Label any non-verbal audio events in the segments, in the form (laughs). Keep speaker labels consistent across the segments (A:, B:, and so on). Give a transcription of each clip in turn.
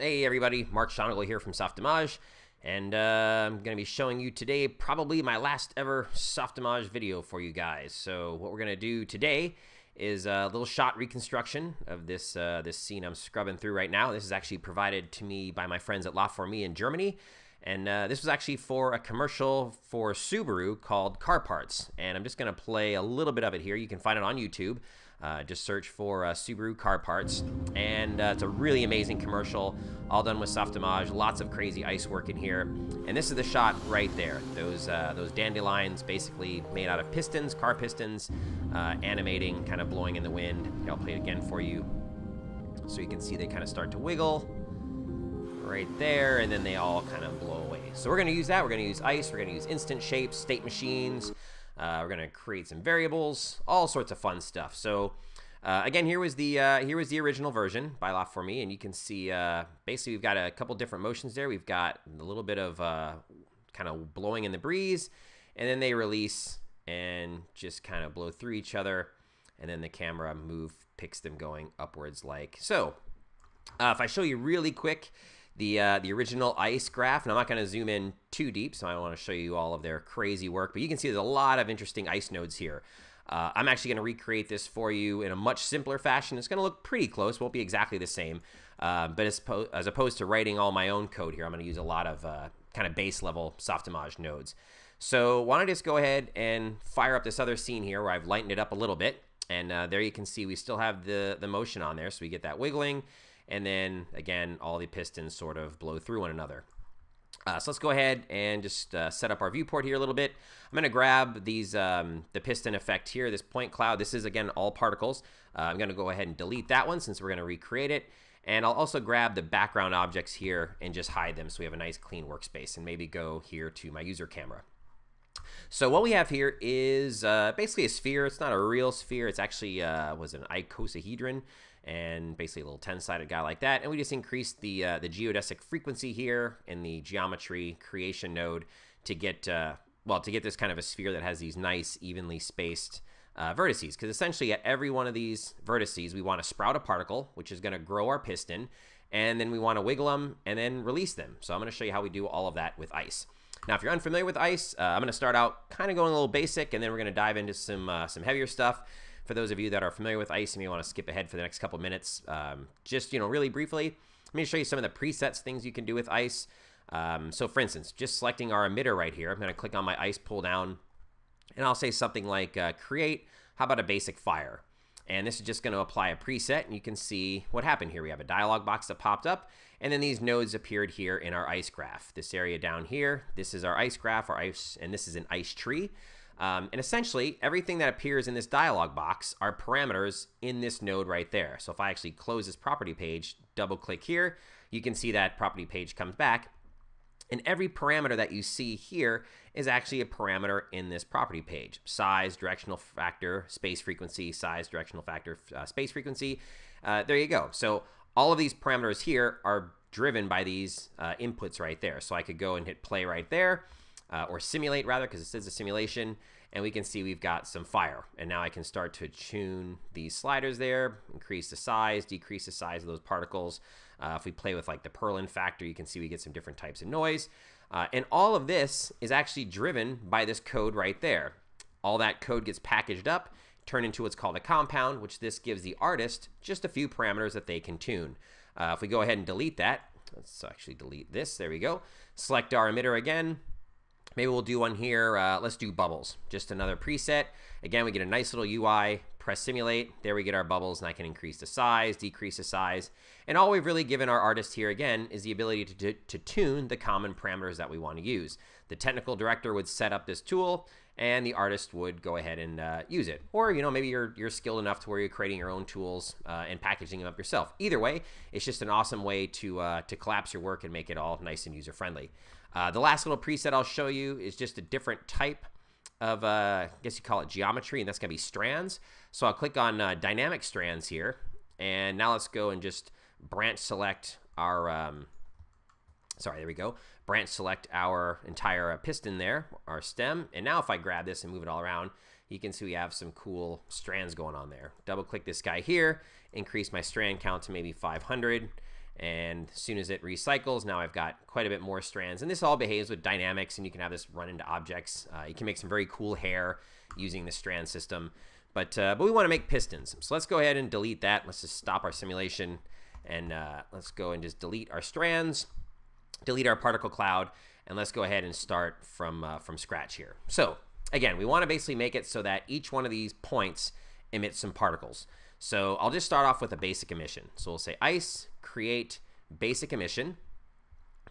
A: Hey everybody, Mark Schoennagel here from Soft Softimage, and uh, I'm going to be showing you today probably my last ever Soft Softimage video for you guys. So what we're going to do today is a little shot reconstruction of this uh, this scene I'm scrubbing through right now. This is actually provided to me by my friends at La Fourmi in Germany, and uh, this was actually for a commercial for Subaru called Car Parts, and I'm just going to play a little bit of it here. You can find it on YouTube. Uh, just search for uh, Subaru car parts, and uh, it's a really amazing commercial, all done with Softimage. Lots of crazy ICE work in here, and this is the shot right there. Those uh, those dandelions, basically made out of pistons, car pistons, uh, animating, kind of blowing in the wind. I'll play it again for you, so you can see they kind of start to wiggle right there, and then they all kind of blow away. So we're going to use that. We're going to use ICE. We're going to use instant shapes, state machines. Uh, we're going to create some variables, all sorts of fun stuff. So uh, again, here was the uh, here was the original version by La Me, and you can see uh, basically we've got a couple different motions there. We've got a little bit of uh, kind of blowing in the breeze, and then they release and just kind of blow through each other, and then the camera move picks them going upwards like so. Uh, if I show you really quick, the uh, the original ICE graph. And I'm not going to zoom in too deep, so I don't want to show you all of their crazy work. But you can see there's a lot of interesting ICE nodes here. Uh, I'm actually going to recreate this for you in a much simpler fashion. It's going to look pretty close, won't be exactly the same. Uh, but as, as, opposed to writing all my own code here, I'm going to use a lot of uh, kind of base level Softimage nodes. So why don't I just go ahead and fire up this other scene here where I've lightened it up a little bit. And uh, there you can see we still have the, the motion on there, so we get that wiggling and then again all the pistons sort of blow through one another. Uh, so let's go ahead and just uh, set up our viewport here a little bit. I'm going to grab these um, the piston effect here, this point cloud. This is again all particles. Uh, I'm going to go ahead and delete that one since we're going to recreate it. And I'll also grab the background objects here and just hide them so we have a nice clean workspace and maybe go here to my user camera. So what we have here is uh, basically a sphere. It's not a real sphere. It's actually uh, was an icosahedron and basically a little 10-sided guy like that. And we just increased the uh, the geodesic frequency here in the geometry creation node to get uh, well to get this kind of a sphere that has these nice evenly spaced uh, vertices. Because essentially at every one of these vertices, we want to sprout a particle, which is going to grow our piston, and then we want to wiggle them and then release them. So I'm going to show you how we do all of that with ICE. Now, if you're unfamiliar with ICE, uh, I'm going to start out kind of going a little basic, and then we're going to dive into some uh, some heavier stuff for those of you that are familiar with ICE and you want to skip ahead for the next couple minutes, um, just, you know, really briefly, let me show you some of the presets things you can do with ICE. Um, so for instance, just selecting our emitter right here, I'm going to click on my ICE pull down and I'll say something like uh, create, how about a basic fire? And this is just going to apply a preset and you can see what happened here. We have a dialog box that popped up and then these nodes appeared here in our ICE graph. This area down here, this is our ICE graph, our ICE, and this is an ICE tree. Um, and essentially, everything that appears in this dialog box are parameters in this node right there. So if I actually close this property page, double click here, you can see that property page comes back. And every parameter that you see here is actually a parameter in this property page. Size, directional factor, space frequency, size, directional factor, uh, space frequency. Uh, there you go. So all of these parameters here are driven by these uh, inputs right there. So I could go and hit play right there uh, or simulate rather, because this is a simulation. And we can see we've got some fire. And now I can start to tune these sliders there, increase the size, decrease the size of those particles. Uh, if we play with like the Perlin factor, you can see we get some different types of noise. Uh, and all of this is actually driven by this code right there. All that code gets packaged up, turned into what's called a compound, which this gives the artist just a few parameters that they can tune. Uh, if we go ahead and delete that, let's actually delete this, there we go. Select our emitter again, Maybe we'll do one here. Uh, let's do bubbles. Just another preset. Again, we get a nice little UI. Press simulate. There we get our bubbles, and I can increase the size, decrease the size. And all we've really given our artist here, again, is the ability to, to tune the common parameters that we want to use. The technical director would set up this tool, and the artist would go ahead and uh, use it. Or, you know, maybe you're, you're skilled enough to where you're creating your own tools uh, and packaging them up yourself. Either way, it's just an awesome way to, uh, to collapse your work and make it all nice and user-friendly. Uh, the last little preset I'll show you is just a different type of, uh, I guess you call it geometry, and that's going to be strands. So I'll click on uh, dynamic strands here, and now let's go and just branch select our, um, sorry, there we go, branch select our entire uh, piston there, our stem, and now if I grab this and move it all around, you can see we have some cool strands going on there. Double click this guy here, increase my strand count to maybe 500, And as soon as it recycles, now I've got quite a bit more strands. And this all behaves with dynamics, and you can have this run into objects. Uh, you can make some very cool hair using the strand system. But, uh, but we want to make pistons. So let's go ahead and delete that. Let's just stop our simulation. And uh, let's go and just delete our strands, delete our particle cloud, and let's go ahead and start from, uh, from scratch here. So again, we want to basically make it so that each one of these points emits some particles. So I'll just start off with a basic emission. So we'll say ICE, create basic emission.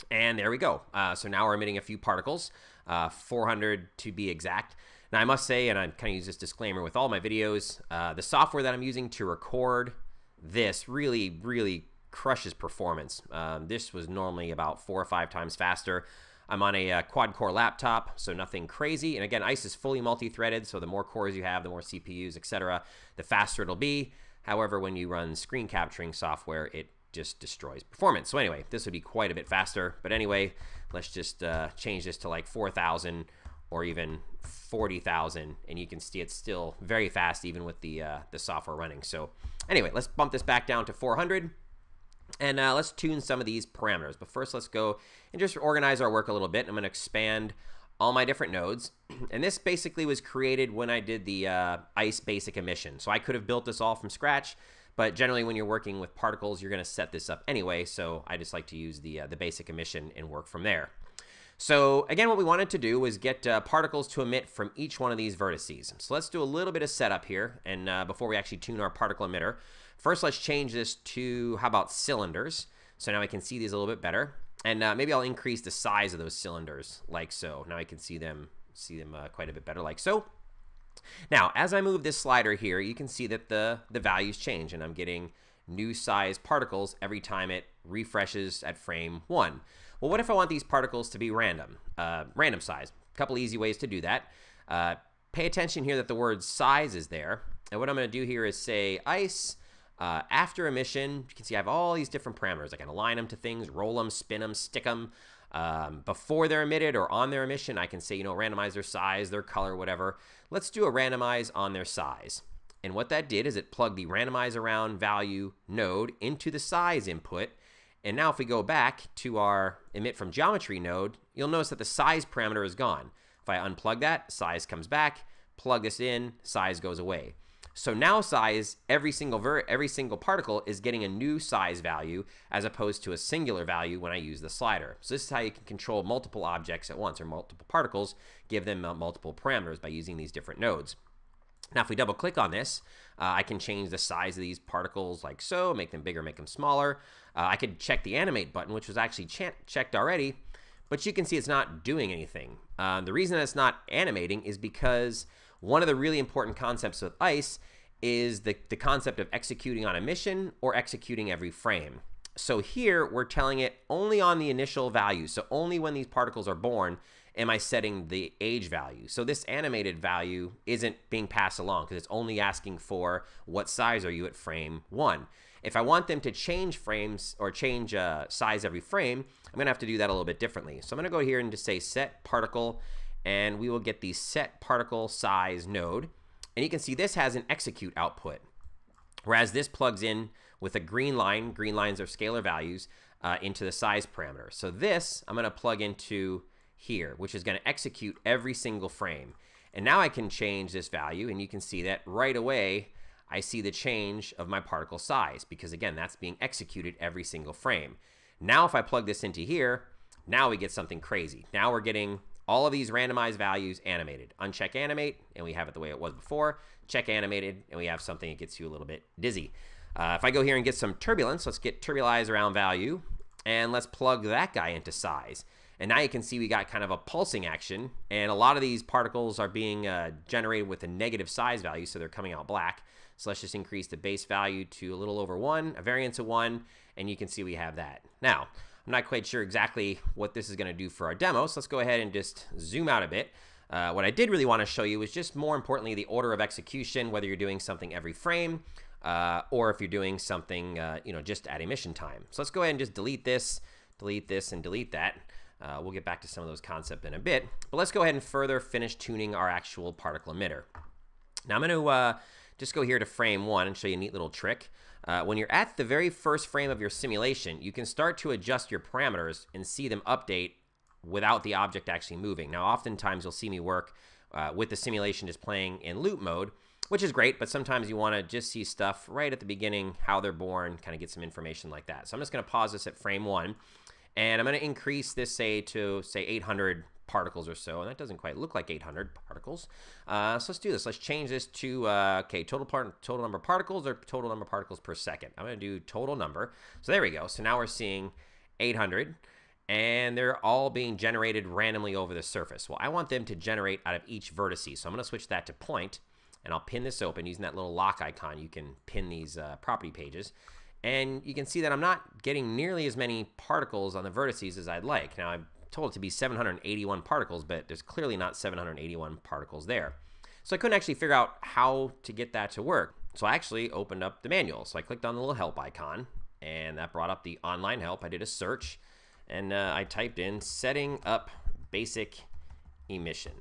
A: And there we go. Uh, so now we're emitting a few particles, uh, 400 to be exact. Now I must say, and I kind of use this disclaimer with all my videos, uh, the software that I'm using to record this really, really crushes performance. Um, this was normally about four or five times faster. I'm on a uh, quad core laptop, so nothing crazy. And again, ICE is fully multi-threaded, so the more cores you have, the more CPUs, etc., the faster it'll be. However, when you run screen capturing software, it just destroys performance. So anyway, this would be quite a bit faster. But anyway, let's just uh, change this to like 4,000 or even 40,000 and you can see it's still very fast even with the uh, the software running. So anyway, let's bump this back down to 400 and uh, let's tune some of these parameters. But first, let's go and just organize our work a little bit. I'm going to expand all my different nodes. (clears throat) And this basically was created when I did the uh, ICE basic emission. So I could have built this all from scratch, but generally when you're working with particles, you're going to set this up anyway. So I just like to use the, uh, the basic emission and work from there. So again, what we wanted to do was get uh, particles to emit from each one of these vertices. So let's do a little bit of setup here, and uh, before we actually tune our particle emitter. First, let's change this to, how about cylinders? So now I can see these a little bit better. And uh, maybe I'll increase the size of those cylinders, like so. Now I can see them, see them uh, quite a bit better, like so. Now, as I move this slider here, you can see that the, the values change, and I'm getting new size particles every time it refreshes at frame one. Well, what if I want these particles to be random, uh, random size? A couple easy ways to do that. Uh, pay attention here that the word size is there. And what I'm going to do here is say ICE uh, after emission. You can see I have all these different parameters. I can align them to things, roll them, spin them, stick them. Um, before they're emitted or on their emission, I can say, you know, randomize their size, their color, whatever. Let's do a randomize on their size. And what that did is it plugged the randomize around value node into the size input and now if we go back to our emit from geometry node, you'll notice that the size parameter is gone. If I unplug that, size comes back, plug this in, size goes away. So now size, every single every single particle is getting a new size value as opposed to a singular value when I use the slider. So this is how you can control multiple objects at once or multiple particles, give them multiple parameters by using these different nodes. Now, if we double click on this, uh, I can change the size of these particles like so, make them bigger, make them smaller. Uh, I could check the animate button, which was actually ch checked already, but you can see it's not doing anything. Uh, the reason that it's not animating is because one of the really important concepts with ICE is the, the concept of executing on emission or executing every frame. So here we're telling it only on the initial value. So only when these particles are born am I setting the age value. So this animated value isn't being passed along because it's only asking for what size are you at frame one. If I want them to change frames or change uh, size every frame, I'm going to have to do that a little bit differently. So I'm going to go here and just say set particle, and we will get the set particle size node. And you can see this has an execute output, whereas this plugs in with a green line. Green lines are scalar values uh, into the size parameter. So this I'm going to plug into here, which is going to execute every single frame. And now I can change this value, and you can see that right away I see the change of my particle size because again, that's being executed every single frame. Now if I plug this into here, now we get something crazy. Now we're getting all of these randomized values animated. Uncheck animate, and we have it the way it was before. Check animated, and we have something that gets you a little bit dizzy. Uh, if I go here and get some turbulence, let's get turbulize around value, and let's plug that guy into size. And now you can see we got kind of a pulsing action, and a lot of these particles are being uh, generated with a negative size value, so they're coming out black. So let's just increase the base value to a little over 1, a variance of 1, and you can see we have that. Now, I'm not quite sure exactly what this is going to do for our demo, so let's go ahead and just zoom out a bit. Uh, what I did really want to show you is just more importantly the order of execution, whether you're doing something every frame uh, or if you're doing something, uh, you know, just at emission time. So let's go ahead and just delete this, delete this, and delete that. Uh, we'll get back to some of those concepts in a bit. But let's go ahead and further finish tuning our actual particle emitter. Now I'm going to uh, just go here to frame one and show you a neat little trick. uh, when you're at the very first frame of your simulation, you can start to adjust your parameters and see them update without the object actually moving. Now, oftentimes you'll see me work uh, with the simulation just playing in loop mode, which is great, but sometimes you want to just see stuff right at the beginning, how they're born, kind of get some information like that. So I'm just going to pause this at frame one, and I'm going to increase this, say, to, say, 800 particles or so, and that doesn't quite look like 800 particles. Uh, so let's do this. Let's change this to, uh, okay, total, part, total number of particles or total number of particles per second. I'm going to do total number. So there we go. So now we're seeing 800 and they're all being generated randomly over the surface. Well, I want them to generate out of each vertice, so I'm going to switch that to point, and I'll pin this open using that little lock icon. You can pin these uh, property pages, and you can see that I'm not getting nearly as many particles on the vertices as I'd like. Now, I'm told it to be 781 particles, but there's clearly not 781 particles there. So I couldn't actually figure out how to get that to work. So I actually opened up the manual. So I clicked on the little help icon, and that brought up the online help. I did a search, and uh, I typed in setting up basic emission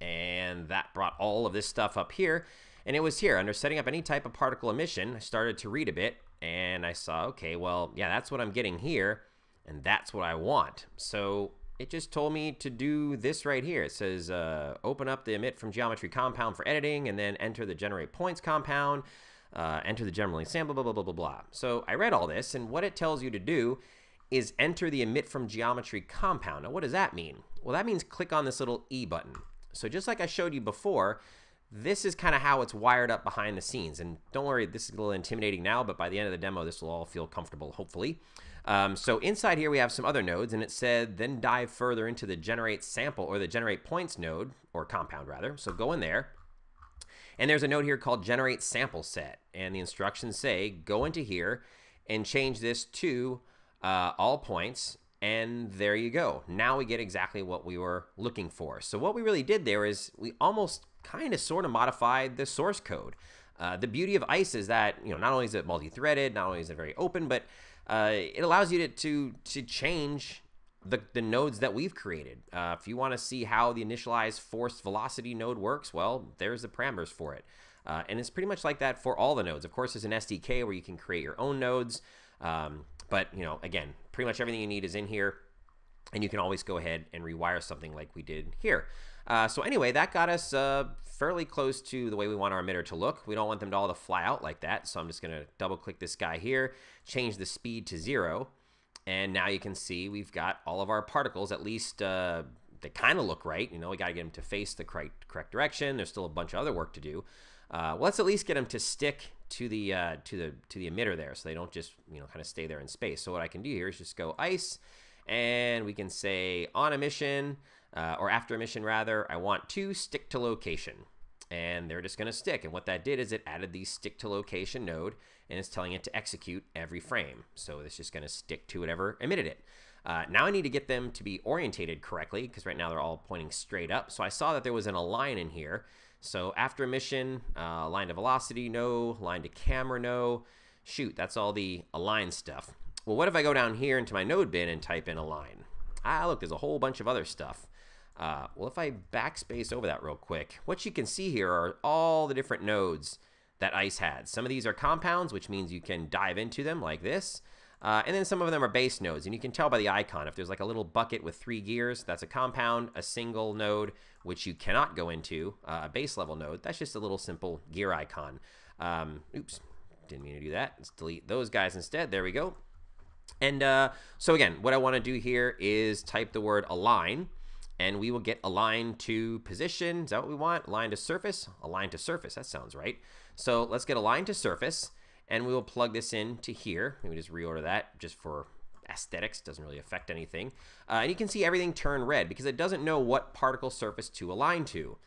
A: and that brought all of this stuff up here and it was here under setting up any type of particle emission I started to read a bit and I saw okay well yeah that's what I'm getting here and that's what I want. So it just told me to do this right here. It says uh, open up the emit from geometry compound for editing and then enter the generate points compound uh, enter the generally sample blah blah blah blah blah. So I read all this and what it tells you to do is enter the emit from geometry compound. Now what does that mean? Well that means click on this little E button. So just like I showed you before, this is kind of how it's wired up behind the scenes. And don't worry, this is a little intimidating now, but by the end of the demo, this will all feel comfortable, hopefully. Um, so inside here, we have some other nodes, and it said then dive further into the generate sample or the generate points node, or compound rather. So go in there. And there's a node here called generate sample set. And the instructions say go into here and change this to uh, all points and there you go. Now we get exactly what we were looking for. So what we really did there is we almost kind of sort of modified the source code. Uh, the beauty of ICE is that you know not only is it multi-threaded, not only is it very open, but uh, it allows you to to, to change the, the nodes that we've created. Uh, if you want to see how the initialized force velocity node works, well, there's the parameters for it. Uh, and it's pretty much like that for all the nodes. Of course, there's an SDK where you can create your own nodes. Um, but, you know, again, pretty much everything you need is in here. And you can always go ahead and rewire something like we did here. Uh, so anyway, that got us uh, fairly close to the way we want our emitter to look. We don't want them to all to fly out like that. So I'm just going to double click this guy here, change the speed to zero. And now you can see we've got all of our particles, at least uh, they kind of look right. You know, we got to get them to face the correct, correct direction. There's still a bunch of other work to do. Uh, well, let's at least get them to stick to the uh, to the to the emitter there, so they don't just you know kind of stay there in space. So what I can do here is just go ICE, and we can say on emission uh, or after emission rather. I want to stick to location, and they're just going to stick. And what that did is it added the stick to location node, and it's telling it to execute every frame. So it's just going to stick to whatever emitted it. Uh, now I need to get them to be orientated correctly because right now they're all pointing straight up. So I saw that there was an align in here. So after emission, uh, line to velocity, no. Line to camera, no. Shoot, that's all the align stuff. Well, what if I go down here into my node bin and type in align? Ah, look, there's a whole bunch of other stuff. Uh, well, if I backspace over that real quick, what you can see here are all the different nodes that ICE had. Some of these are compounds, which means you can dive into them like this. Uh, and then some of them are base nodes, and you can tell by the icon. If there's like a little bucket with three gears, that's a compound. A single node, which you cannot go into, uh, a base level node, that's just a little simple gear icon. Um, oops, didn't mean to do that. Let's delete those guys instead. There we go. And uh, so again, what I want to do here is type the word align, and we will get align to position. Is that what we want? Align to surface? Align to surface. That sounds right. So let's get align to surface and we will plug this in to here. Maybe just reorder that just for aesthetics, doesn't really affect anything. Uh, and you can see everything turn red because it doesn't know what particle surface to align to.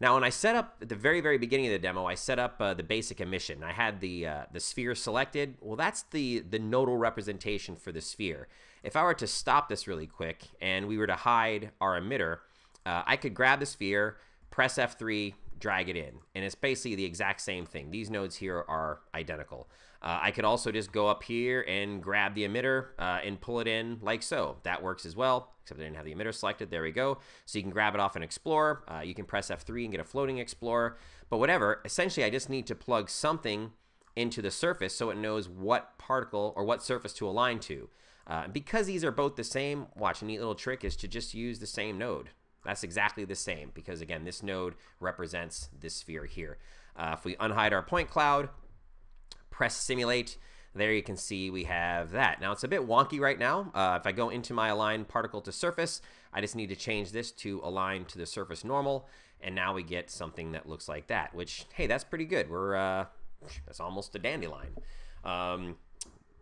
A: Now, when I set up at the very, very beginning of the demo, I set up uh, the basic emission. I had the uh, the sphere selected. Well, that's the the nodal representation for the sphere. If I were to stop this really quick and we were to hide our emitter, uh, I could grab the sphere, press F3, drag it in. And it's basically the exact same thing. These nodes here are identical. Uh, I could also just go up here and grab the emitter uh, and pull it in like so. That works as well, except I didn't have the emitter selected. There we go. So you can grab it off an Explorer. Uh, you can press F3 and get a floating Explorer. But whatever, essentially I just need to plug something into the surface so it knows what particle or what surface to align to. Uh, because these are both the same, watch, a neat little trick is to just use the same node. That's exactly the same because, again, this node represents this sphere here. Uh, if we unhide our point cloud, press simulate, there you can see we have that. Now, it's a bit wonky right now. Uh, if I go into my align particle to surface, I just need to change this to align to the surface normal, and now we get something that looks like that, which, hey, that's pretty good. We're, uh, that's almost a dandelion. Um,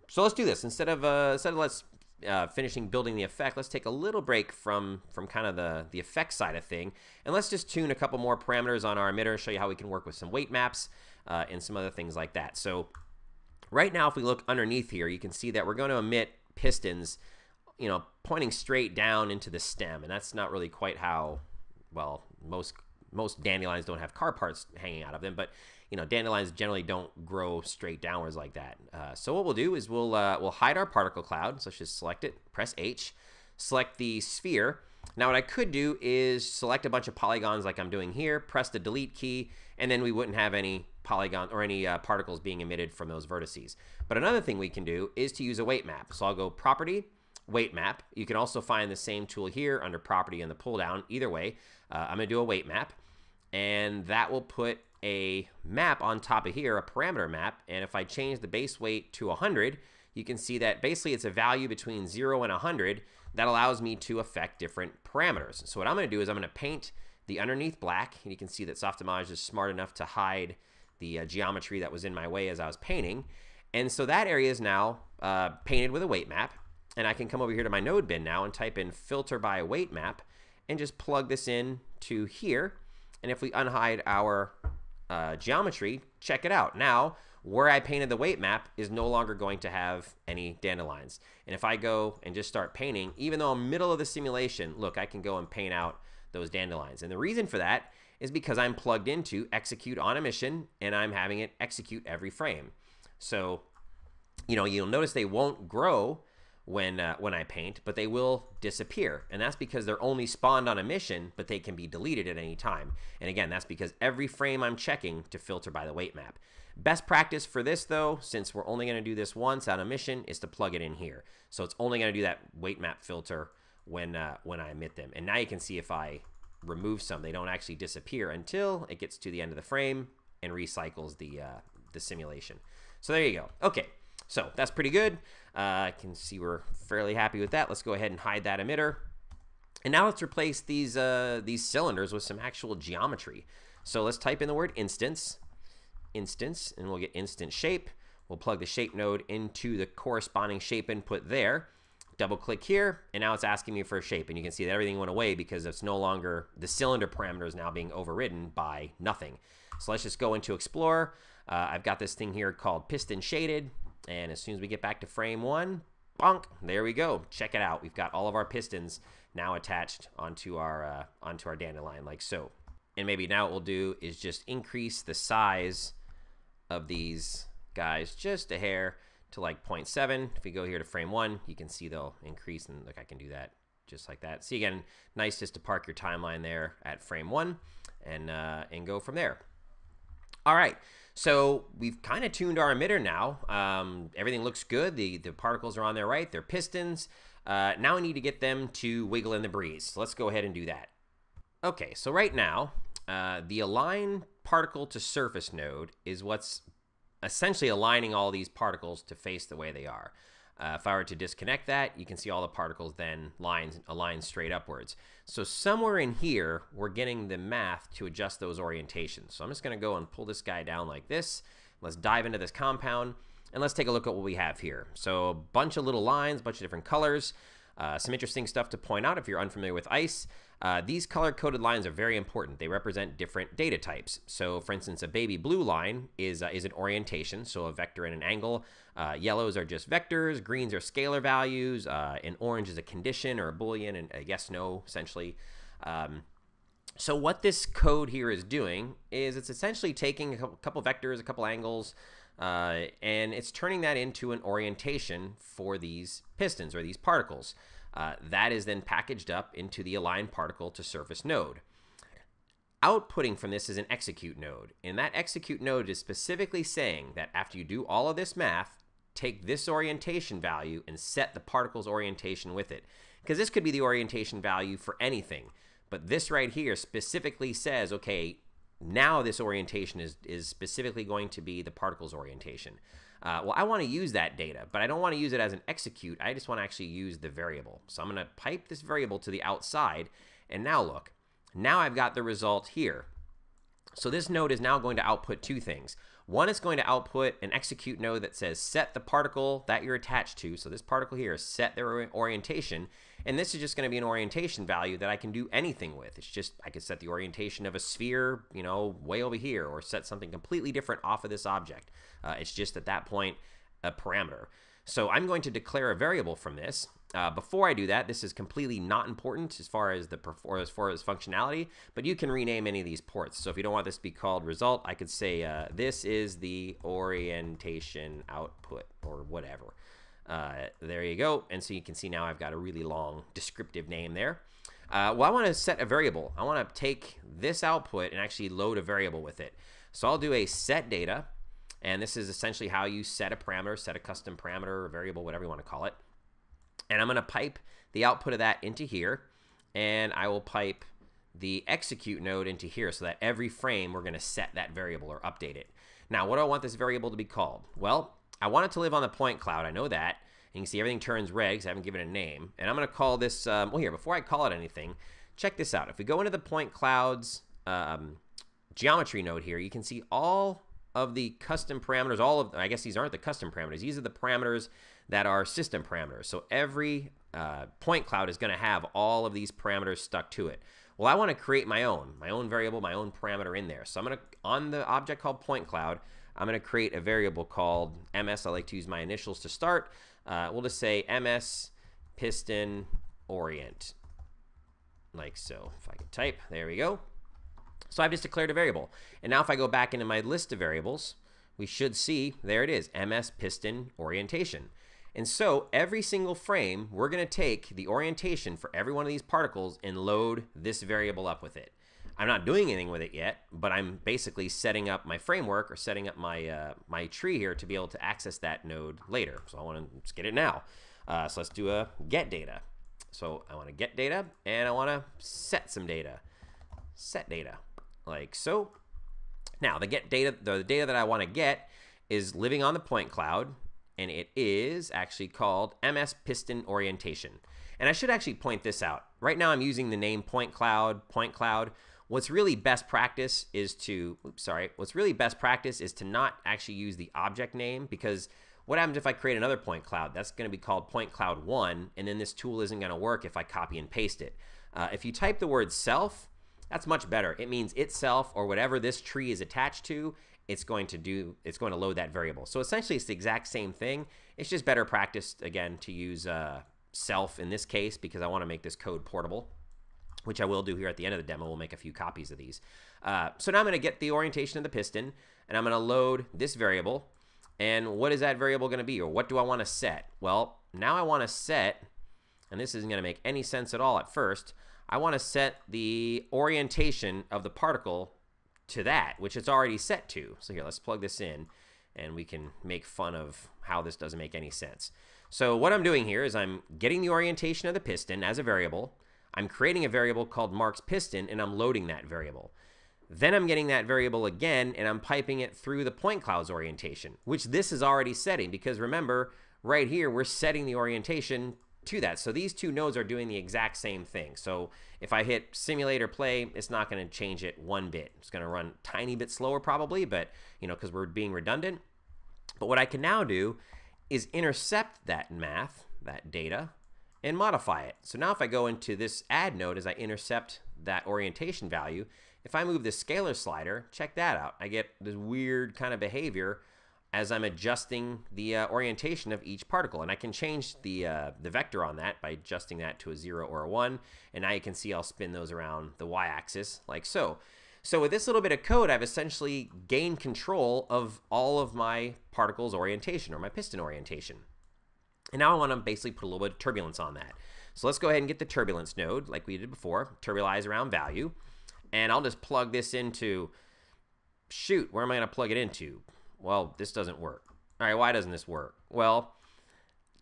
A: so let's do this. Instead of, uh, instead of let's uh, finishing building the effect, let's take a little break from from kind of the the effect side of thing, and let's just tune a couple more parameters on our emitter, show you how we can work with some weight maps uh, and some other things like that. So right now, if we look underneath here, you can see that we're going to emit pistons, you know, pointing straight down into the stem, and that's not really quite how well most most dandelions don't have car parts hanging out of them, but you know, dandelions generally don't grow straight downwards like that. Uh, so what we'll do is we'll uh, we'll hide our particle cloud. So let's just select it, press H, select the sphere. Now what I could do is select a bunch of polygons like I'm doing here, press the delete key, and then we wouldn't have any polygon or any uh, particles being emitted from those vertices. But another thing we can do is to use a weight map. So I'll go property, weight map. You can also find the same tool here under property in the pull down. Either way, uh, I'm gonna do a weight map and that will put a map on top of here, a parameter map. And if I change the base weight to 100, you can see that basically it's a value between 0 and 100 that allows me to affect different parameters. So what I'm going to do is I'm going to paint the underneath black. And you can see that Softimage is smart enough to hide the uh, geometry that was in my way as I was painting. And so that area is now uh, painted with a weight map. And I can come over here to my node bin now and type in filter by weight map and just plug this in to here. And if we unhide our uh, geometry, check it out. Now, where I painted the weight map is no longer going to have any dandelions. And if I go and just start painting, even though I'm middle of the simulation, look, I can go and paint out those dandelions. And the reason for that is because I'm plugged into execute on emission and I'm having it execute every frame. So, you know, you'll notice they won't grow when uh, when I paint, but they will disappear, and that's because they're only spawned on emission, but they can be deleted at any time. And again, that's because every frame I'm checking to filter by the weight map. Best practice for this though, since we're only going to do this once on emission, is to plug it in here. So it's only going to do that weight map filter when uh, when I emit them. And now you can see if I remove some, they don't actually disappear until it gets to the end of the frame and recycles the uh, the simulation. So there you go. Okay. So that's pretty good. Uh, I can see we're fairly happy with that. Let's go ahead and hide that emitter. And now let's replace these, uh, these cylinders with some actual geometry. So let's type in the word instance, instance, and we'll get instance shape. We'll plug the shape node into the corresponding shape input there. Double click here, and now it's asking me for a shape. And you can see that everything went away because it's no longer, the cylinder parameter is now being overridden by nothing. So let's just go into Explorer. Uh, I've got this thing here called piston shaded. And as soon as we get back to frame one, bonk, there we go. Check it out. We've got all of our pistons now attached onto our uh, onto our dandelion like so. And maybe now what we'll do is just increase the size of these guys just a hair to like 0.7. If we go here to frame one, you can see they'll increase and look, I can do that just like that. See again, nice just to park your timeline there at frame one and, uh, and go from there. All right. So we've kind of tuned our emitter now. Um, everything looks good. The, the particles are on there right. They're pistons. Uh, now we need to get them to wiggle in the breeze. So let's go ahead and do that. Okay, so right now, uh, the align particle to surface node is what's essentially aligning all these particles to face the way they are. Uh, if I were to disconnect that, you can see all the particles then lines align straight upwards. So somewhere in here, we're getting the math to adjust those orientations. So I'm just going to go and pull this guy down like this. Let's dive into this compound, and let's take a look at what we have here. So a bunch of little lines, a bunch of different colors. Uh, some interesting stuff to point out if you're unfamiliar with ICE. Uh, these color-coded lines are very important. They represent different data types. So, for instance, a baby blue line is, uh, is an orientation, so a vector and an angle. Uh, yellows are just vectors, greens are scalar values, uh, and orange is a condition or a boolean, and a yes-no, essentially. Um, so what this code here is doing is it's essentially taking a couple vectors, a couple angles, uh, and it's turning that into an orientation for these pistons or these particles. Uh, that is then packaged up into the align particle to surface node. outputting from this is an execute node. And that execute node is specifically saying that after you do all of this math, take this orientation value and set the particle's orientation with it. Because this could be the orientation value for anything. But this right here specifically says, okay, now this orientation is, is specifically going to be the particle's orientation. Uh, well, I want to use that data, but I don't want to use it as an execute. I just want to actually use the variable. So I'm going to pipe this variable to the outside. And now look, now I've got the result here. So this node is now going to output two things. One is going to output an execute node that says set the particle that you're attached to. So this particle here, set their orientation. And this is just going to be an orientation value that I can do anything with. It's just, I could set the orientation of a sphere, you know, way over here, or set something completely different off of this object. Uh, it's just at that point a parameter. So I'm going to declare a variable from this. Uh, before I do that, this is completely not important as far as the as far as functionality, but you can rename any of these ports. So if you don't want this to be called result, I could say uh, this is the orientation output or whatever. Uh, there you go. And so you can see now I've got a really long descriptive name there. Uh, well, I want to set a variable. I want to take this output and actually load a variable with it. So I'll do a set data, and this is essentially how you set a parameter, set a custom parameter or variable, whatever you want to call it. And I'm going to pipe the output of that into here, and I will pipe the execute node into here so that every frame we're going to set that variable or update it. Now, what do I want this variable to be called? Well, I want it to live on the point cloud. I know that. And you can see everything turns red because I haven't given it a name. And I'm going to call this, um, well, here, before I call it anything, check this out. If we go into the point clouds um, geometry node here, you can see all of the custom parameters, all of, I guess these aren't the custom parameters. These are the parameters that are system parameters. So every uh, point cloud is going to have all of these parameters stuck to it. Well, I want to create my own, my own variable, my own parameter in there. So I'm going to, on the object called point cloud, I'm going to create a variable called ms. I like to use my initials to start. Uh, we'll just say ms piston orient, like so. If I can type, there we go. So I've just declared a variable. And now if I go back into my list of variables, we should see, there it is, ms piston orientation. And so every single frame, we're going to take the orientation for every one of these particles and load this variable up with it. I'm not doing anything with it yet, but I'm basically setting up my framework or setting up my uh, my tree here to be able to access that node later. So I want to get it now. Uh, so let's do a get data. So I want to get data and I want to set some data. Set data like so. Now the get data, the data that I want to get is living on the point cloud and it is actually called MS Piston Orientation. And I should actually point this out. Right now I'm using the name point cloud, point cloud. What's really best practice is to, oops, sorry, what's really best practice is to not actually use the object name because what happens if I create another point cloud? That's going to be called point cloud one, and then this tool isn't going to work if I copy and paste it. Uh, if you type the word self, that's much better. It means itself or whatever this tree is attached to, it's going to do, it's going to load that variable. So essentially it's the exact same thing. It's just better practice, again, to use uh, self in this case because I want to make this code portable which I will do here at the end of the demo. We'll make a few copies of these. Uh, so now I'm going to get the orientation of the piston, and I'm going to load this variable. And what is that variable going to be, or what do I want to set? Well, now I want to set, and this isn't going to make any sense at all at first, I want to set the orientation of the particle to that, which it's already set to. So here, let's plug this in, and we can make fun of how this doesn't make any sense. So what I'm doing here is I'm getting the orientation of the piston as a variable, I'm creating a variable called marks piston and I'm loading that variable. Then I'm getting that variable again and I'm piping it through the point clouds orientation, which this is already setting because remember, right here, we're setting the orientation to that. So these two nodes are doing the exact same thing. So if I hit simulator play, it's not going to change it one bit. It's going to run tiny bit slower probably, but you know, because we're being redundant. But what I can now do is intercept that math, that data, and modify it. So now if I go into this add node as I intercept that orientation value, if I move the scalar slider, check that out. I get this weird kind of behavior as I'm adjusting the uh, orientation of each particle. And I can change the, uh, the vector on that by adjusting that to a 0 or a 1. And now you can see I'll spin those around the y-axis like so. So with this little bit of code, I've essentially gained control of all of my particles orientation or my piston orientation. And now I want to basically put a little bit of turbulence on that. So let's go ahead and get the turbulence node like we did before, turbulize around value. And I'll just plug this into, shoot, where am I going to plug it into? Well, this doesn't work. All right, why doesn't this work? Well,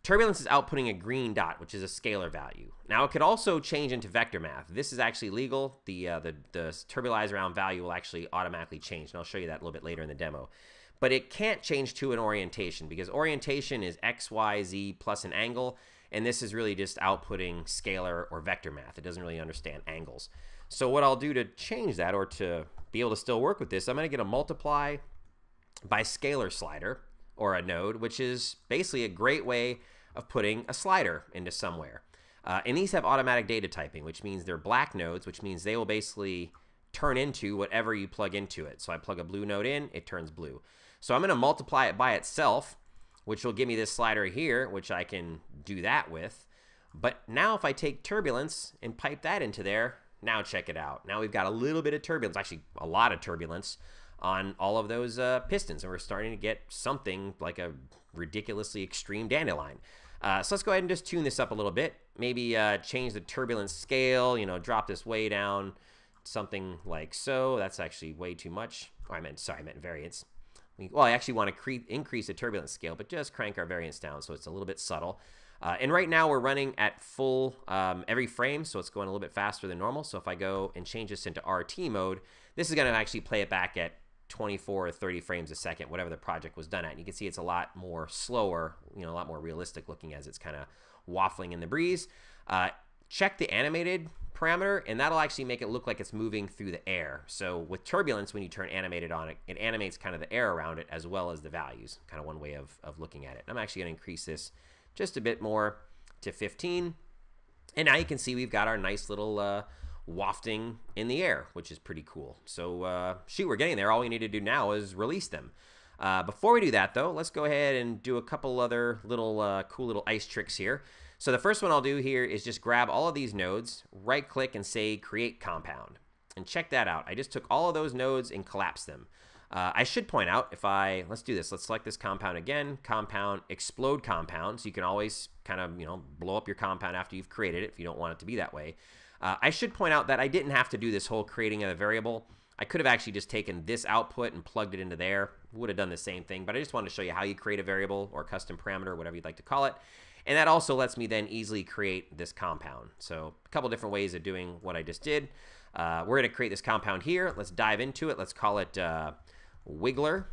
A: turbulence is outputting a green dot, which is a scalar value. Now, it could also change into vector math. This is actually legal. The, uh, the, the turbulize around value will actually automatically change, and I'll show you that a little bit later in the demo. But it can't change to an orientation because orientation is x, y, z plus an angle, and this is really just outputting scalar or vector math. It doesn't really understand angles. So what I'll do to change that or to be able to still work with this, I'm going to get a multiply by scalar slider or a node, which is basically a great way of putting a slider into somewhere. Uh, and these have automatic data typing, which means they're black nodes, which means they will basically turn into whatever you plug into it. So I plug a blue node in, it turns blue. So I'm going to multiply it by itself, which will give me this slider here, which I can do that with. But now if I take turbulence and pipe that into there, now check it out. Now we've got a little bit of turbulence, actually a lot of turbulence on all of those uh, pistons, and we're starting to get something like a ridiculously extreme dandelion. Uh, so let's go ahead and just tune this up a little bit. Maybe uh, change the turbulence scale, you know, drop this way down, something like so. That's actually way too much. Oh, I meant, sorry, I meant variance. Well, I actually want to increase the turbulence scale, but just crank our variance down so it's a little bit subtle. Uh, and right now we're running at full um, every frame, so it's going a little bit faster than normal. So if I go and change this into RT mode, this is going to actually play it back at 24 or 30 frames a second, whatever the project was done at. And you can see it's a lot more slower, you know, a lot more realistic looking as it's kind of waffling in the breeze. Uh, check the animated parameter, and that'll actually make it look like it's moving through the air. So with turbulence, when you turn animated on it, it animates kind of the air around it as well as the values, kind of one way of, of looking at it. I'm actually going to increase this just a bit more to 15. And now you can see we've got our nice little uh, wafting in the air, which is pretty cool. So uh, shoot, we're getting there. All we need to do now is release them. Uh, before we do that, though, let's go ahead and do a couple other little uh, cool little ICE tricks here. So the first one I'll do here is just grab all of these nodes, right click and say create compound. And check that out. I just took all of those nodes and collapsed them. Uh, I should point out if I, let's do this. Let's select this compound again, compound, explode compound. So you can always kind of, you know, blow up your compound after you've created it if you don't want it to be that way. Uh, I should point out that I didn't have to do this whole creating of a variable. I could have actually just taken this output and plugged it into there. Would have done the same thing, but I just wanted to show you how you create a variable or custom parameter, whatever you'd like to call it. And that also lets me then easily create this compound. So a couple different ways of doing what I just did. Uh, we're going to create this compound here. Let's dive into it. Let's call it uh, Wiggler.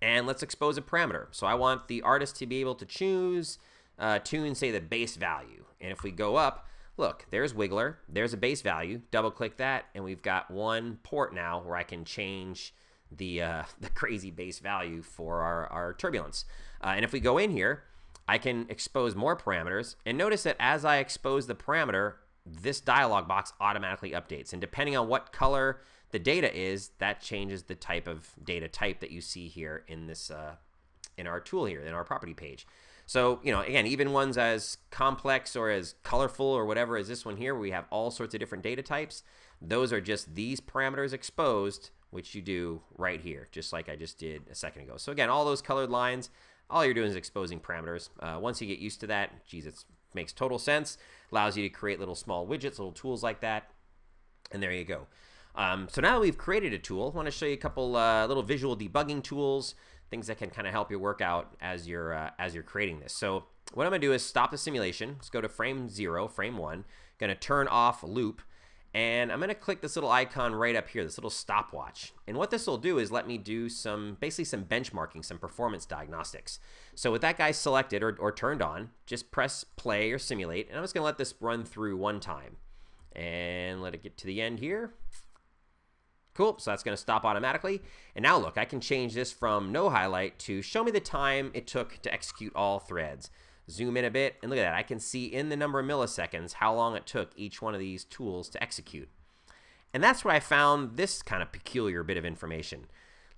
A: And let's expose a parameter. So I want the artist to be able to choose, uh, tune, say, the base value. And if we go up, look, there's Wiggler. There's a base value. Double click that, and we've got one port now where I can change the, uh, (laughs) the crazy base value for our, our turbulence. Uh, and if we go in here, I can expose more parameters. And notice that as I expose the parameter, this dialog box automatically updates. And depending on what color the data is, that changes the type of data type that you see here in this uh, in our tool here, in our property page. So, you know, again, even ones as complex or as colorful or whatever as this one here, we have all sorts of different data types, those are just these parameters exposed, which you do right here, just like I just did a second ago. So again, all those colored lines, all you're doing is exposing parameters. Uh, once you get used to that, geez, it makes total sense. Allows you to create little small widgets, little tools like that. And there you go. Um, so now we've created a tool, I want to show you a couple uh, little visual debugging tools, things that can kind of help you work out as you're, uh, as you're creating this. So what I'm going to do is stop the simulation. Let's go to frame 0, frame 1. Going to turn off loop. And I'm going to click this little icon right up here, this little stopwatch. And what this will do is let me do some, basically some benchmarking, some performance diagnostics. So with that guy selected or, or turned on, just press play or simulate. And I'm just going to let this run through one time. And let it get to the end here. Cool, so that's going to stop automatically. And now look, I can change this from no highlight to show me the time it took to execute all threads zoom in a bit, and look at that. I can see in the number of milliseconds how long it took each one of these tools to execute. And that's where I found this kind of peculiar bit of information.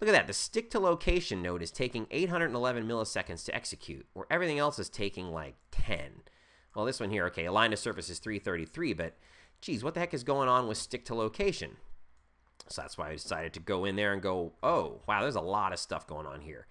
A: Look at that. The stick to location node is taking 811 milliseconds to execute, where everything else is taking like 10. Well, this one here, okay, align to surface is 333, but geez, what the heck is going on with stick to location? So that's why I decided to go in there and go, oh, wow, there's a lot of stuff going on here.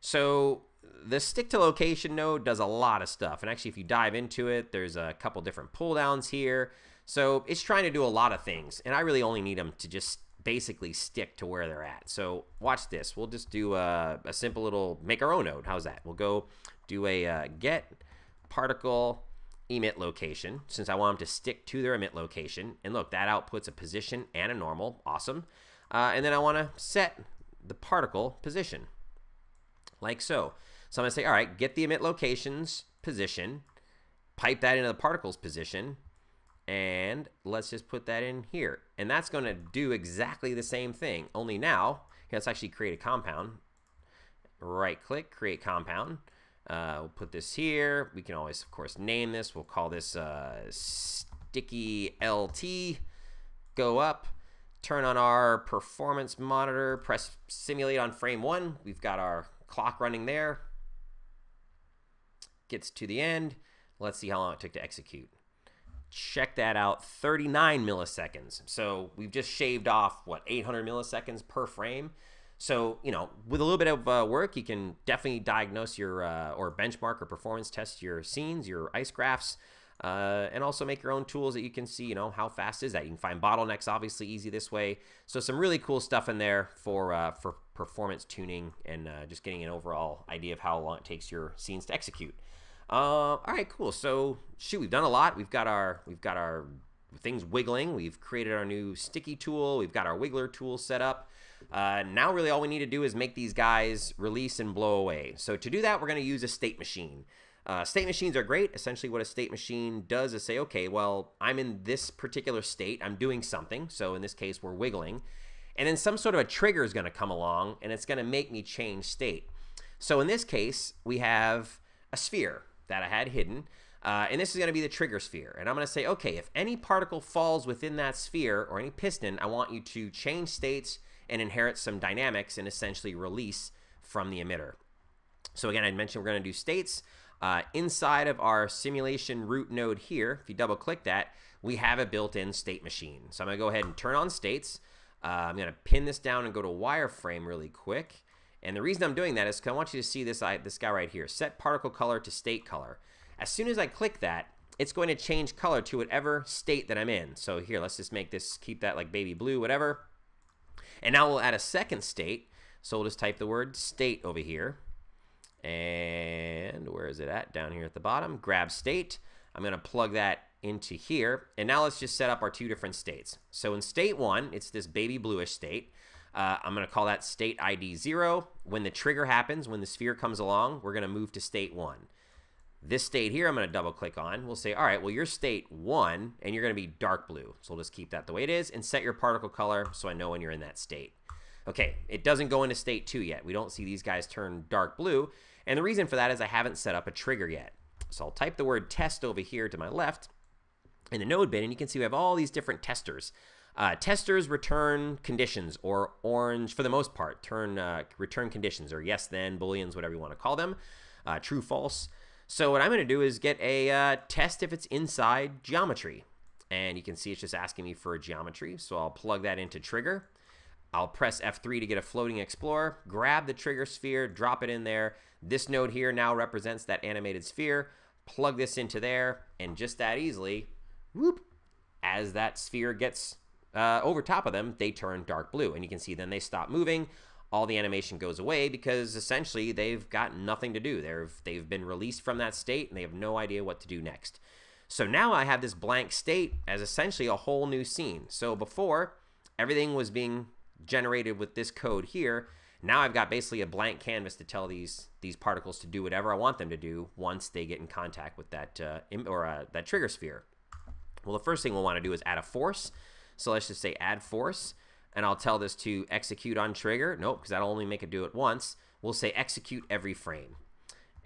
A: So the stick to location node does a lot of stuff. And actually, if you dive into it, there's a couple different pull downs here. So it's trying to do a lot of things, and I really only need them to just basically stick to where they're at. So watch this. We'll just do a, a simple little make our own node. How's that? We'll go do a uh, get particle emit location since I want them to stick to their emit location. And look, that outputs a position and a normal. Awesome. Uh, and then I want to set the particle position like so. So I'm going to say, all right, get the emit locations position, pipe that into the particles position, and let's just put that in here. And that's going to do exactly the same thing, only now, let's actually create a compound. Right click, create compound. Uh, we'll put this here. We can always, of course, name this. We'll call this uh, sticky LT. Go up, turn on our performance monitor, press simulate on frame one. We've got our clock running there. Gets to the end. Let's see how long it took to execute. Check that out, 39 milliseconds. So we've just shaved off, what, 800 milliseconds per frame. So, you know, with a little bit of uh, work, you can definitely diagnose your, uh, or benchmark or performance test your scenes, your ICE graphs, uh, and also make your own tools that you can see, you know, how fast is that? You can find bottlenecks, obviously, easy this way. So some really cool stuff in there for, uh, for performance tuning and uh, just getting an overall idea of how long it takes your scenes to execute. Uh, all right, cool. So shoot, we've done a lot. We've got our we've got our things wiggling. We've created our new sticky tool. We've got our wiggler tool set up. Uh, now really all we need to do is make these guys release and blow away. So to do that, we're going to use a state machine. Uh, state machines are great. Essentially what a state machine does is say, okay, well, I'm in this particular state. I'm doing something. So in this case, we're wiggling. And then some sort of a trigger is going to come along and it's going to make me change state. So in this case, we have a sphere that I had hidden. Uh, and this is going to be the trigger sphere. And I'm going to say, okay, if any particle falls within that sphere or any piston, I want you to change states and inherit some dynamics and essentially release from the emitter. So again, I mentioned we're going to do states. Uh, inside of our simulation root node here, if you double click that, we have a built-in state machine. So I'm going to go ahead and turn on states. Uh, I'm going to pin this down and go to wireframe really quick. And the reason I'm doing that is because I want you to see this, this guy right here, set particle color to state color. As soon as I click that, it's going to change color to whatever state that I'm in. So here, let's just make this, keep that like baby blue, whatever. And now we'll add a second state. So we'll just type the word state over here. And where is it at? Down here at the bottom. Grab state. I'm going to plug that into here. And now let's just set up our two different states. So in state one, it's this baby bluish state. Uh, I'm going to call that state ID 0. When the trigger happens, when the sphere comes along, we're going to move to state 1. This state here, I'm going to double click on. We'll say, all right, well, you're state 1, and you're going to be dark blue. So we'll just keep that the way it is and set your particle color so I know when you're in that state. Okay, it doesn't go into state 2 yet. We don't see these guys turn dark blue. And the reason for that is I haven't set up a trigger yet. So I'll type the word test over here to my left in the node bin, and you can see we have all these different testers. Uh, testers return conditions, or orange for the most part, turn uh, return conditions, or yes, then, booleans, whatever you want to call them, uh, true, false. So what I'm going to do is get a uh, test if it's inside geometry. And you can see it's just asking me for a geometry. So I'll plug that into trigger. I'll press F3 to get a floating explorer, grab the trigger sphere, drop it in there. This node here now represents that animated sphere. Plug this into there, and just that easily, whoop, as that sphere gets uh, over top of them, they turn dark blue. And you can see then they stop moving. All the animation goes away because essentially they've got nothing to do. They've, they've been released from that state and they have no idea what to do next. So now I have this blank state as essentially a whole new scene. So before, everything was being generated with this code here. Now I've got basically a blank canvas to tell these these particles to do whatever I want them to do once they get in contact with that uh, or uh, that trigger sphere. Well, the first thing we'll want to do is add a force. So let's just say add force, and I'll tell this to execute on trigger. Nope, because that'll only make it do it once. We'll say execute every frame.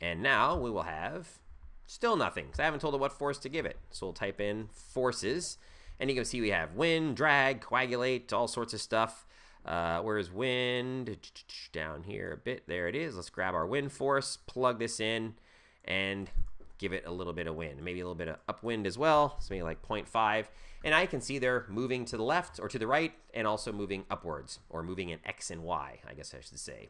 A: And now we will have still nothing, because I haven't told it what force to give it. So we'll type in forces, and you can see we have wind, drag, coagulate, all sorts of stuff. Uh, where's wind? Down here a bit. There it is. Let's grab our wind force, plug this in, and give it a little bit of wind, maybe a little bit of upwind as well, so maybe like 0.5. And I can see they're moving to the left or to the right and also moving upwards or moving in X and Y, I guess I should say.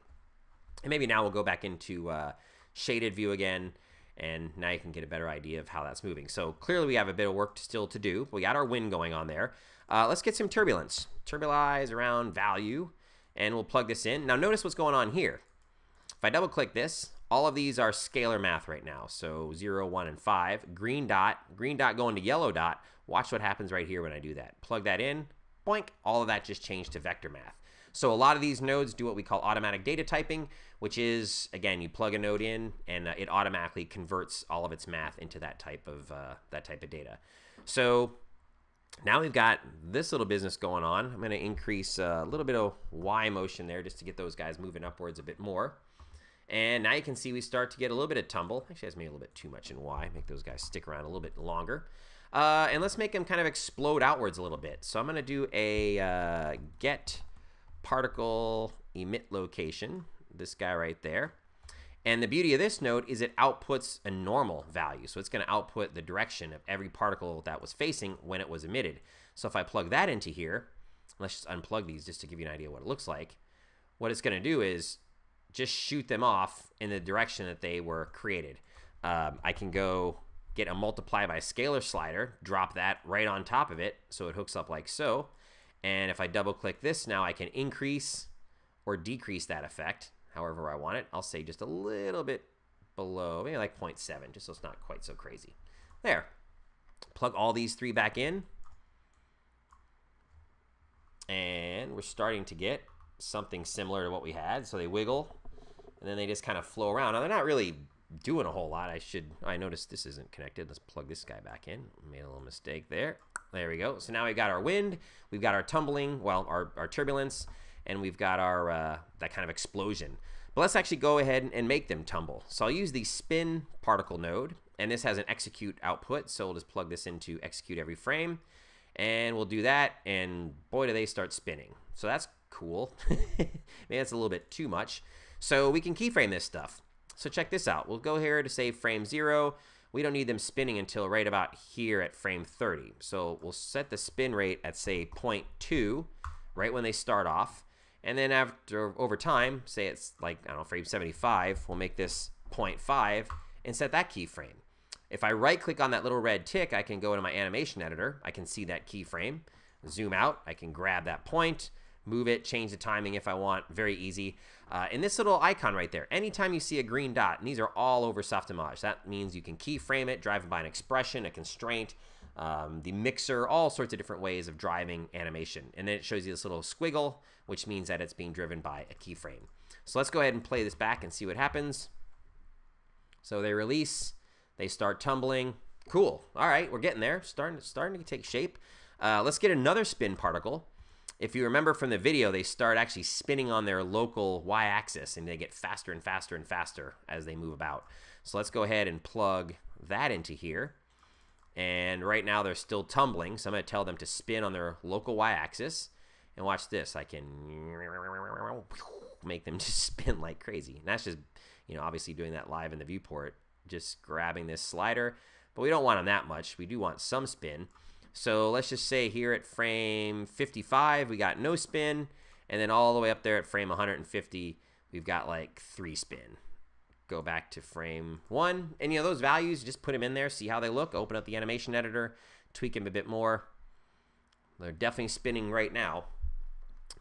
A: And maybe now we'll go back into uh, shaded view again and now you can get a better idea of how that's moving. So clearly we have a bit of work still to do. We got our wind going on there. Uh, let's get some turbulence. Turbulize around value, and we'll plug this in. Now notice what's going on here. If I double click this, all of these are scalar math right now. So 0, 1, and 5. Green dot, green dot going to yellow dot. Watch what happens right here when I do that. Plug that in, boink, all of that just changed to vector math. So a lot of these nodes do what we call automatic data typing, which is, again, you plug a node in and uh, it automatically converts all of its math into that type of, uh, that type of data. So now we've got this little business going on. I'm going to increase uh, a little bit of Y motion there just to get those guys moving upwards a bit more. And now you can see we start to get a little bit of tumble. Actually, that's maybe a little bit too much in Y. Make those guys stick around a little bit longer. Uh, and let's make them kind of explode outwards a little bit. So I'm going to do a uh, get particle emit location, this guy right there. And the beauty of this node is it outputs a normal value. So it's going to output the direction of every particle that was facing when it was emitted. So if I plug that into here, let's just unplug these just to give you an idea what it looks like. What it's going to do is just shoot them off in the direction that they were created. Um, I can go get a multiply by scalar slider, drop that right on top of it so it hooks up like so. And if I double click this now, I can increase or decrease that effect however I want it. I'll say just a little bit below, maybe like 0.7, just so it's not quite so crazy. There. Plug all these three back in. And we're starting to get something similar to what we had. So they wiggle, and then they just kind of flow around. Now, they're not really doing a whole lot. I should, I noticed this isn't connected. Let's plug this guy back in. Made a little mistake there. There we go. So now we've got our wind, we've got our tumbling, well, our, our turbulence, and we've got our, uh, that kind of explosion. But let's actually go ahead and make them tumble. So I'll use the spin particle node, and this has an execute output. So we'll just plug this into execute every frame, and we'll do that, and boy, do they start spinning. So that's cool. (laughs) Maybe that's a little bit too much. So we can keyframe this stuff. So check this out. We'll go here to say frame zero. We don't need them spinning until right about here at frame 30. So we'll set the spin rate at say 0.2 right when they start off. And then after over time, say it's like, I don't know, frame 75, we'll make this 0.5 and set that keyframe. If I right click on that little red tick, I can go into my animation editor. I can see that keyframe, zoom out, I can grab that point, move it, change the timing if I want, very easy. Uh, and this little icon right there, anytime you see a green dot, and these are all over Softimage, that means you can keyframe it, drive it by an expression, a constraint, um, the mixer, all sorts of different ways of driving animation. And then it shows you this little squiggle, which means that it's being driven by a keyframe. So let's go ahead and play this back and see what happens. So they release, they start tumbling. Cool. All right, we're getting there. Starting, starting to take shape. Uh, let's get another spin particle. If you remember from the video, they start actually spinning on their local y-axis and they get faster and faster and faster as they move about. So let's go ahead and plug that into here. And right now they're still tumbling, so I'm going to tell them to spin on their local y-axis. And watch this. I can make them (laughs) just spin like crazy. And that's just, you know, obviously doing that live in the viewport. Just grabbing this slider. But we don't want them that much. We do want some spin. So let's just say here at frame 55, we got no spin. And then all the way up there at frame 150, we've got like three spin. Go back to frame one. Any of those values, just put them in there, see how they look. Open up the animation editor, tweak them a bit more. They're definitely spinning right now.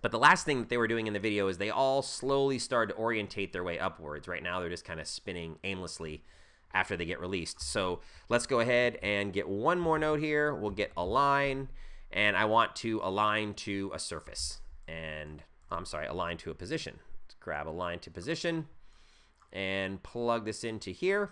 A: But the last thing that they were doing in the video is they all slowly started to orientate their way upwards. Right now, they're just kind of spinning aimlessly after they get released. So let's go ahead and get one more node here. We'll get align, and I want to align to a surface. And I'm sorry, align to a position. Let's grab align to position and plug this into here.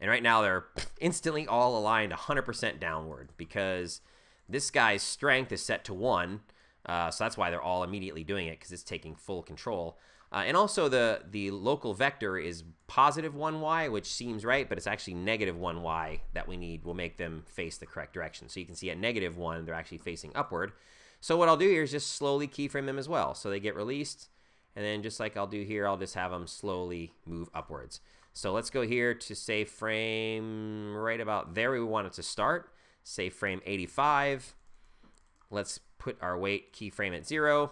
A: And right now they're instantly all aligned 100% downward because this guy's strength is set to 1. Uh, so that's why they're all immediately doing it because it's taking full control. Uh, and also the, the local vector is positive 1y, which seems right, but it's actually negative 1y that we need will make them face the correct direction. So you can see at negative 1, they're actually facing upward. So what I'll do here is just slowly keyframe them as well. So they get released, and then just like I'll do here, I'll just have them slowly move upwards. So let's go here to say frame right about there we want it to start. Say frame 85. Let's put our weight keyframe at 0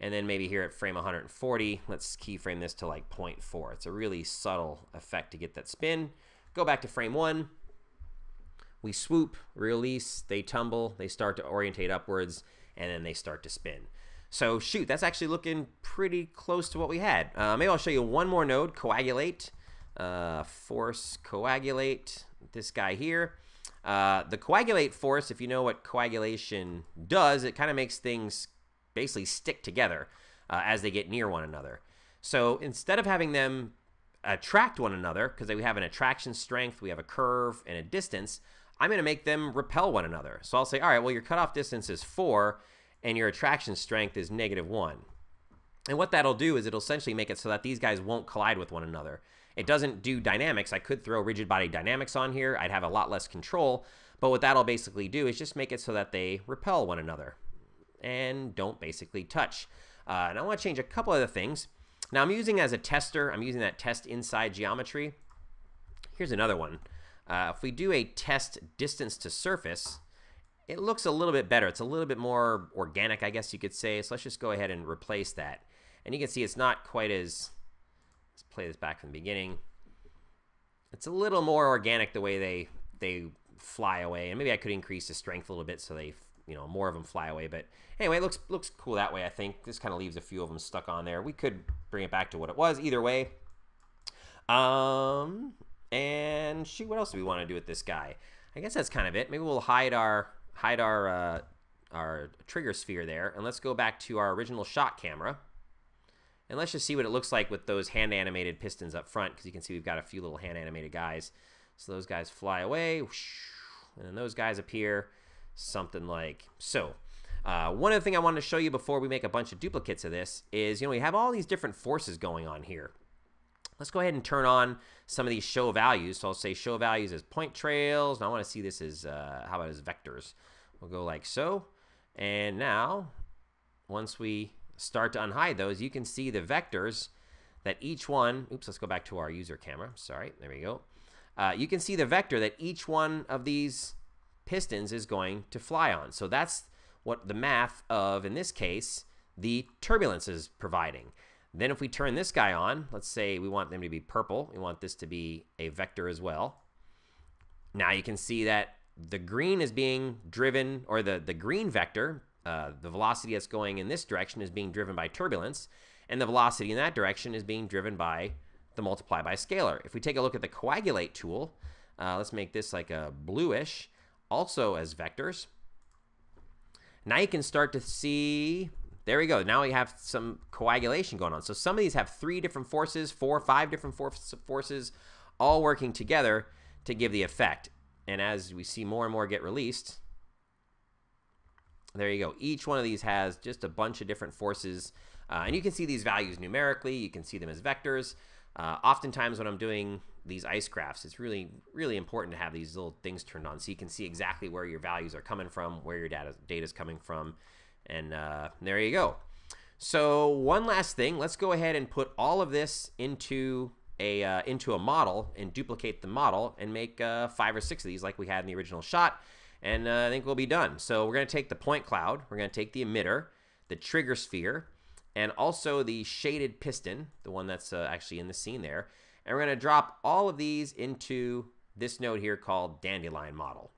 A: And then maybe here at frame 140, let's keyframe this to like 0.4. It's a really subtle effect to get that spin. Go back to frame one. We swoop, release, they tumble, they start to orientate upwards, and then they start to spin. So shoot, that's actually looking pretty close to what we had. Uh, maybe I'll show you one more node, coagulate, uh, force coagulate, this guy here. Uh, the coagulate force, if you know what coagulation does, it kind of makes things basically stick together uh, as they get near one another. So instead of having them attract one another, because we have an attraction strength, we have a curve, and a distance, I'm going to make them repel one another. So I'll say, all right, well, your cutoff distance is 4, and your attraction strength is negative 1. And what that'll do is it'll essentially make it so that these guys won't collide with one another. It doesn't do dynamics. I could throw rigid body dynamics on here. I'd have a lot less control. But what that'll basically do is just make it so that they repel one another and don't basically touch. Uh, and I want to change a couple other things. Now I'm using as a tester, I'm using that test inside geometry. Here's another one. Uh, if we do a test distance to surface, it looks a little bit better. It's a little bit more organic, I guess you could say. So let's just go ahead and replace that. And you can see it's not quite as Let's play this back from the beginning. It's a little more organic the way they they fly away, and maybe I could increase the strength a little bit so they you know more of them fly away. But anyway, it looks looks cool that way. I think this kind of leaves a few of them stuck on there. We could bring it back to what it was either way. Um, and shoot, what else do we want to do with this guy? I guess that's kind of it. Maybe we'll hide our hide our uh, our trigger sphere there, and let's go back to our original shot camera. And let's just see what it looks like with those hand animated pistons up front because you can see we've got a few little hand animated guys. So those guys fly away, and then those guys appear, something like so. Uh, one other thing I wanted to show you before we make a bunch of duplicates of this is, you know, we have all these different forces going on here. Let's go ahead and turn on some of these show values. So I'll say show values as point trails. And I want to see this as, uh, how about as vectors? We'll go like so. And now, once we start to unhide those, you can see the vectors that each one, oops, let's go back to our user camera. Sorry, there we go. Uh, you can see the vector that each one of these pistons is going to fly on. So that's what the math of, in this case, the turbulence is providing. Then if we turn this guy on, let's say we want them to be purple. We want this to be a vector as well. Now you can see that the green is being driven, or the, the green vector uh, the velocity that's going in this direction is being driven by turbulence, and the velocity in that direction is being driven by the multiply by scalar. If we take a look at the coagulate tool, uh, let's make this like a bluish, also as vectors. Now you can start to see, there we go. Now we have some coagulation going on. So some of these have three different forces, four, five different forces, all working together to give the effect. And as we see more and more get released, there you go. Each one of these has just a bunch of different forces. Uh, and you can see these values numerically. You can see them as vectors. Uh, oftentimes when I'm doing these ICE graphs, it's really, really important to have these little things turned on so you can see exactly where your values are coming from, where your data is coming from. And uh, there you go. So one last thing, let's go ahead and put all of this into a uh, into a model and duplicate the model and make uh, five or six of these like we had in the original shot and uh, I think we'll be done. So we're going to take the point cloud, we're going to take the emitter, the trigger sphere, and also the shaded piston, the one that's uh, actually in the scene there, and we're going to drop all of these into this node here called dandelion model,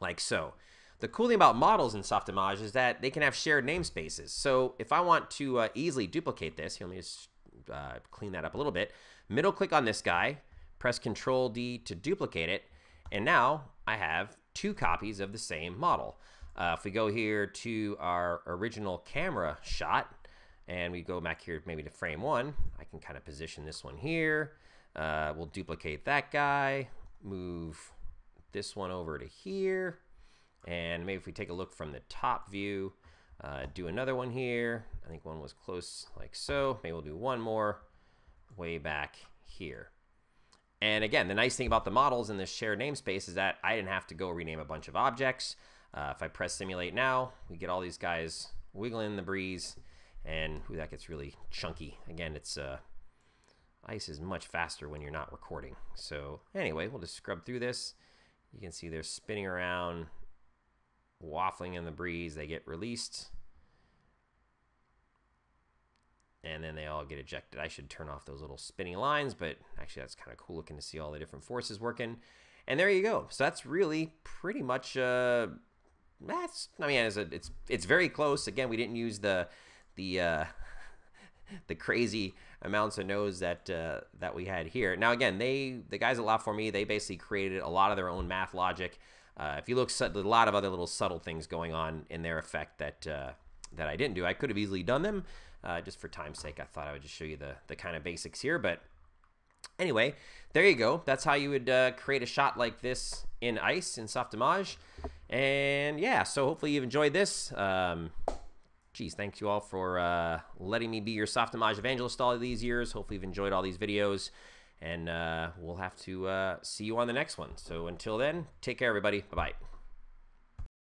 A: like so. The cool thing about models in Softimage is that they can have shared namespaces. So if I want to uh, easily duplicate this, here, let me just uh, clean that up a little bit. Middle click on this guy, press Control D to duplicate it, and now I have two copies of the same model. Uh, if we go here to our original camera shot, and we go back here maybe to frame one, I can kind of position this one here. Uh, we'll duplicate that guy, move this one over to here, and maybe if we take a look from the top view, uh, do another one here. I think one was close like so. Maybe we'll do one more way back here. And again, the nice thing about the models in this shared namespace is that I didn't have to go rename a bunch of objects. Uh, if I press simulate now, we get all these guys wiggling in the breeze, and ooh, that gets really chunky. Again, it's uh, ICE is much faster when you're not recording. So anyway, we'll just scrub through this. You can see they're spinning around, waffling in the breeze. They get released. and then they all get ejected. I should turn off those little spinning lines, but actually that's kind of cool looking to see all the different forces working. And there you go. So that's really pretty much, uh, that's, I mean, it's, a, it's, it's very close. Again, we didn't use the, the, uh, (laughs) the crazy amounts of nodes that uh, that we had here. Now again, they the guys at La Fourmie they basically created a lot of their own math logic. Uh, if you look, a lot of other little subtle things going on in their effect that uh, that I didn't do. I could have easily done them. Uh, just for time's sake, I thought I would just show you the the kind of basics here. But anyway, there you go. That's how you would uh, create a shot like this in ICE in Softimage. And yeah, so hopefully you've enjoyed this. Um, geez, thanks you all for uh, letting me be your Softimage evangelist all these years. Hopefully you've enjoyed all these videos. And uh, we'll have to uh, see you on the next one. So until then, take care, everybody. Bye-bye.